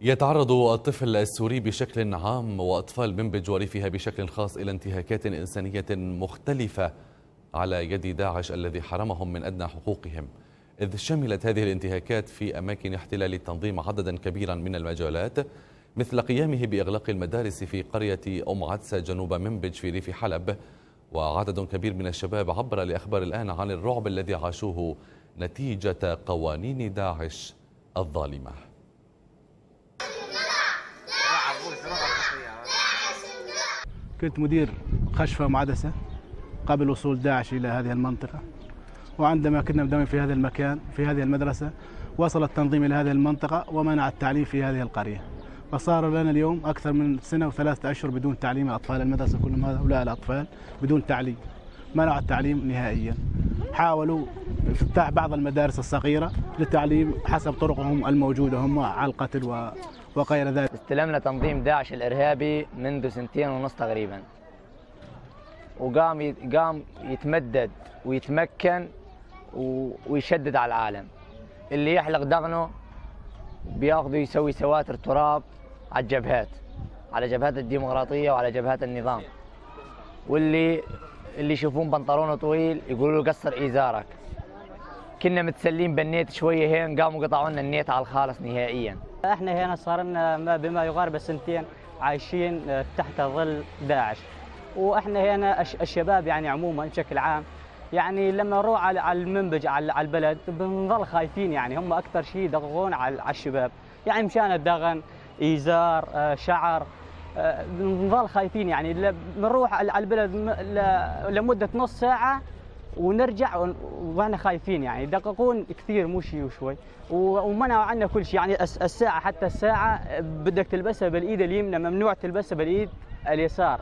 يتعرض الطفل السوري بشكل عام وأطفال منبج وريفها بشكل خاص إلى انتهاكات إنسانية مختلفة على يد داعش الذي حرمهم من أدنى حقوقهم. إذ شملت هذه الانتهاكات في أماكن احتلال التنظيم عددا كبيرا من المجالات مثل قيامه بإغلاق المدارس في قرية أم عدسة جنوب منبج في ريف حلب. وعدد كبير من الشباب عبر لأخبار الآن عن الرعب الذي عاشوه نتيجة قوانين داعش الظالمة. كنت مدير خشفة معدسة قبل وصول داعش إلى هذه المنطقة. وعندما كنا نداوم في هذا المكان في هذه المدرسة وصل التنظيم إلى هذه المنطقة ومنع التعليم في هذه القرية. فصار لنا اليوم أكثر من سنة وثلاثة أشهر بدون تعليم أطفال المدرسة كلهم هؤلاء الأطفال بدون تعليم. منعوا التعليم نهائيا. حاولوا افتتاح بعض المدارس الصغيرة للتعليم حسب طرقهم الموجودة هم على القتل وغير ذلك. استلمنا تنظيم داعش الإرهابي منذ سنتين ونص تقريبا. وقام قام يتمدد ويتمكن ويشدد على العالم. اللي يحلق دقنه بياخذه يسوي سواتر تراب على الجبهات على جبهات الديمقراطية وعلى جبهات النظام. واللي اللي يشوفون بنطلونه طويل يقولوا له قصر إزارك. كنا متسلين بالنيت شوية هين قاموا قطعوا لنا النيت على الخالص نهائيا. إحنا هنا صار لنا بما يقارب السنتين عايشين تحت ظل داعش. وإحنا هنا الشباب يعني عموما بشكل عام يعني لما نروح على المنبج على البلد بنظل خايفين يعني. هم أكثر شيء يدغون على الشباب. يعني مشان الدغن ايزار شعر بنظل خايفين يعني. بنروح على البلد لمدة نص ساعة ونرجع وإحنا خايفين يعني. يدققون كثير مو شيء وشوي. ومنعوا عنا كل شيء يعني. الساعة حتى الساعة بدك تلبسها بالإيد اليمنى ممنوع تلبسها بالإيد اليسار.